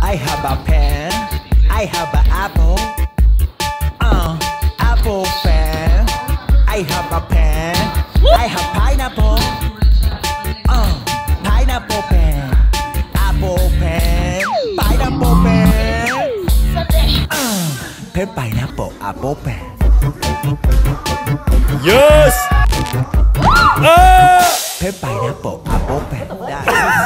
I have a pen. I have an apple. Uh, apple pen. I have a pen. I have pineapple. Uh, pineapple pen. Apple pen. Pineapple pen. Uh, pen pineapple apple pen. Yes! Ah! Pen pineapple apple pen.